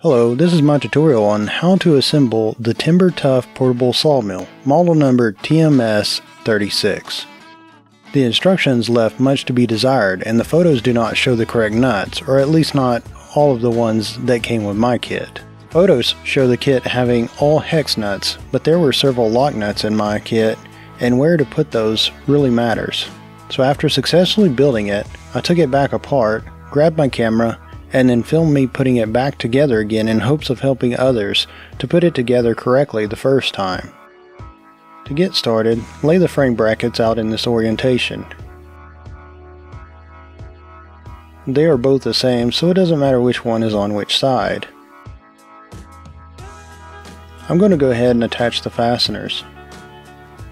Hello, this is my tutorial on how to assemble the Timber Tuff Portable Sawmill, model number TMS36. The instructions left much to be desired and the photos do not show the correct nuts, or at least not all of the ones that came with my kit. Photos show the kit having all hex nuts, but there were several lock nuts in my kit and where to put those really matters. So after successfully building it, I took it back apart, grabbed my camera, and then film me putting it back together again in hopes of helping others to put it together correctly the first time. To get started, lay the frame brackets out in this orientation. They are both the same, so it doesn't matter which one is on which side. I'm going to go ahead and attach the fasteners.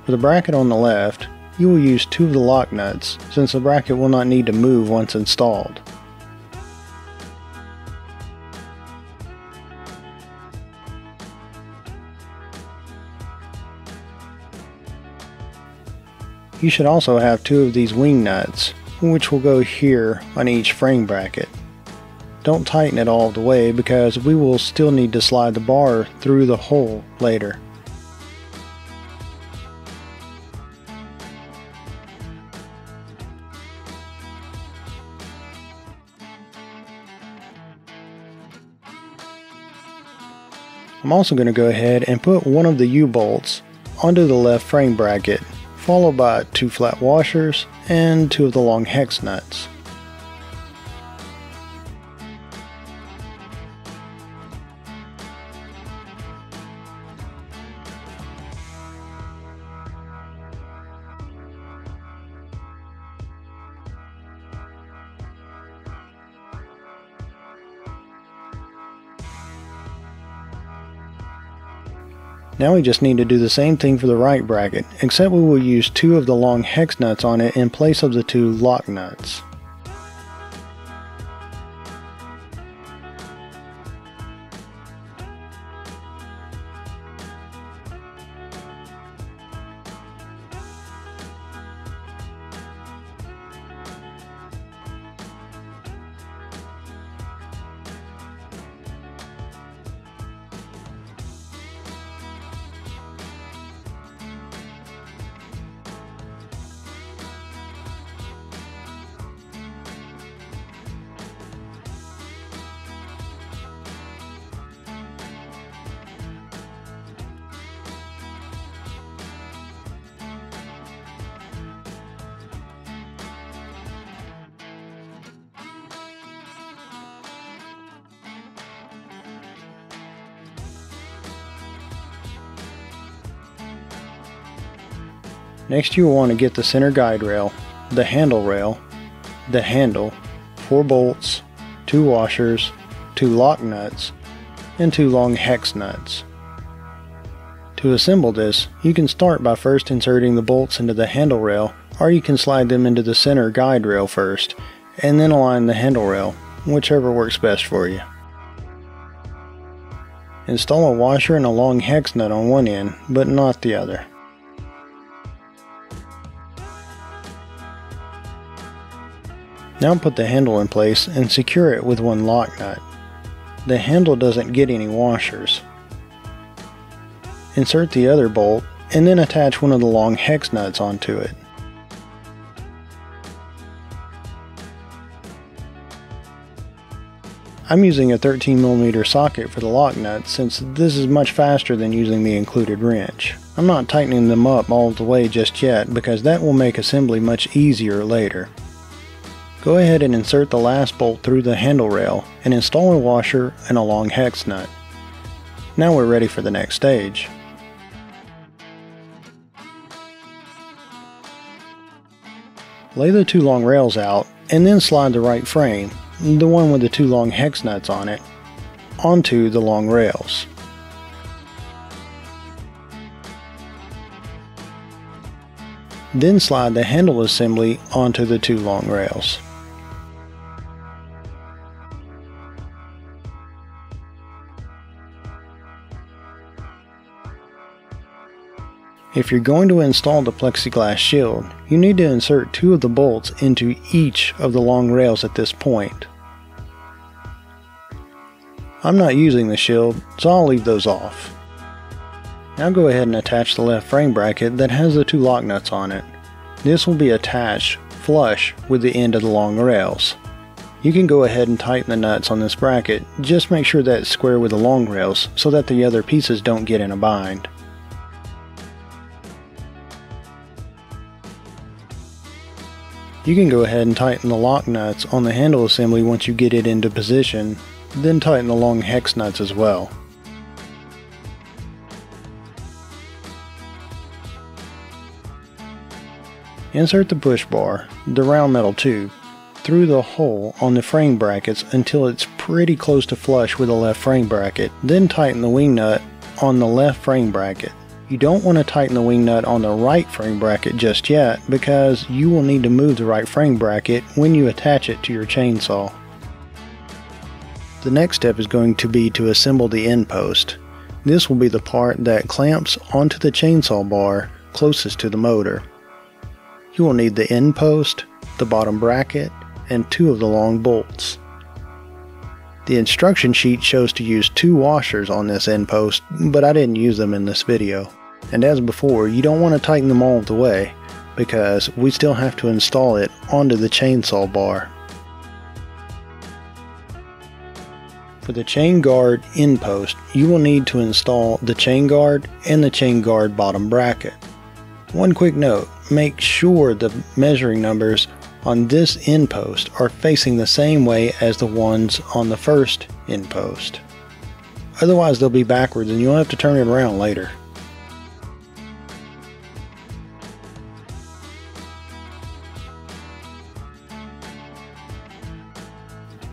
For the bracket on the left, you will use two of the lock nuts since the bracket will not need to move once installed. You should also have two of these wing nuts, which will go here on each frame bracket. Don't tighten it all the way because we will still need to slide the bar through the hole later. I'm also going to go ahead and put one of the U-bolts onto the left frame bracket followed by two flat washers and two of the long hex nuts. Now we just need to do the same thing for the right bracket, except we will use two of the long hex nuts on it in place of the two lock nuts. Next you will want to get the center guide rail, the handle rail, the handle, 4 bolts, 2 washers, 2 lock nuts, and 2 long hex nuts. To assemble this, you can start by first inserting the bolts into the handle rail, or you can slide them into the center guide rail first, and then align the handle rail, whichever works best for you. Install a washer and a long hex nut on one end, but not the other. Now put the handle in place and secure it with one lock nut. The handle doesn't get any washers. Insert the other bolt and then attach one of the long hex nuts onto it. I'm using a 13mm socket for the lock nuts since this is much faster than using the included wrench. I'm not tightening them up all the way just yet because that will make assembly much easier later. Go ahead and insert the last bolt through the handle rail and install a washer and a long hex nut. Now we're ready for the next stage. Lay the two long rails out and then slide the right frame, the one with the two long hex nuts on it, onto the long rails. Then slide the handle assembly onto the two long rails. If you're going to install the plexiglass shield, you need to insert two of the bolts into each of the long rails at this point. I'm not using the shield, so I'll leave those off. Now go ahead and attach the left frame bracket that has the two lock nuts on it. This will be attached flush with the end of the long rails. You can go ahead and tighten the nuts on this bracket, just make sure that it's square with the long rails so that the other pieces don't get in a bind. You can go ahead and tighten the lock nuts on the handle assembly once you get it into position, then tighten the long hex nuts as well. Insert the push bar, the round metal tube, through the hole on the frame brackets until it's pretty close to flush with the left frame bracket. Then tighten the wing nut on the left frame bracket. You don't want to tighten the wing nut on the right frame bracket just yet because you will need to move the right frame bracket when you attach it to your chainsaw. The next step is going to be to assemble the end post. This will be the part that clamps onto the chainsaw bar closest to the motor. You will need the end post, the bottom bracket, and two of the long bolts. The instruction sheet shows to use two washers on this end post, but I didn't use them in this video. And as before, you don't want to tighten them all the way, because we still have to install it onto the chainsaw bar. For the chain guard end post, you will need to install the chain guard and the chain guard bottom bracket. One quick note, make sure the measuring numbers on this end post are facing the same way as the ones on the first end post. Otherwise they'll be backwards and you'll have to turn it around later.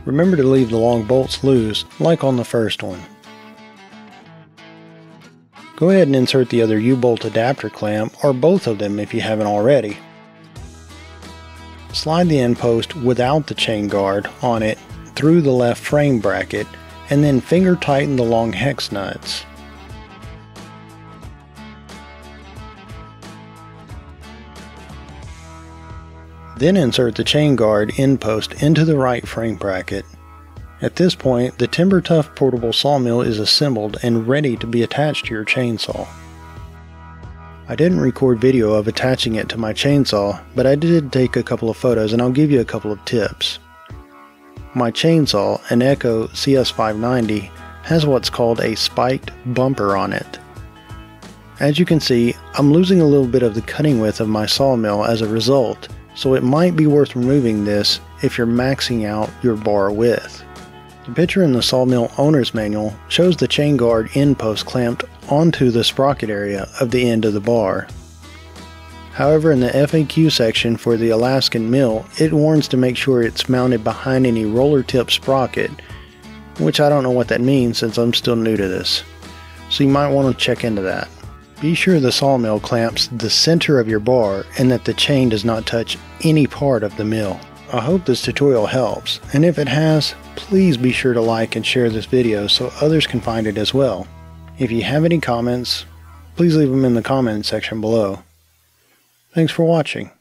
Remember to leave the long bolts loose, like on the first one. Go ahead and insert the other U-bolt adapter clamp, or both of them if you haven't already. Slide the end post without the chain guard on it through the left frame bracket, and then finger tighten the long hex nuts. Then insert the chain guard end post into the right frame bracket. At this point, the Timber Tuff portable sawmill is assembled and ready to be attached to your chainsaw. I didn't record video of attaching it to my chainsaw, but I did take a couple of photos and I'll give you a couple of tips. My chainsaw, an Echo CS590, has what's called a spiked bumper on it. As you can see, I'm losing a little bit of the cutting width of my sawmill as a result, so it might be worth removing this if you're maxing out your bar width. The picture in the sawmill owner's manual shows the chain guard end post clamped onto the sprocket area of the end of the bar. However, in the FAQ section for the Alaskan mill, it warns to make sure it's mounted behind any roller tip sprocket, which I don't know what that means since I'm still new to this. So you might want to check into that. Be sure the sawmill clamps the center of your bar and that the chain does not touch any part of the mill. I hope this tutorial helps, and if it has, please be sure to like and share this video so others can find it as well. If you have any comments, please leave them in the comments section below. Thanks for watching.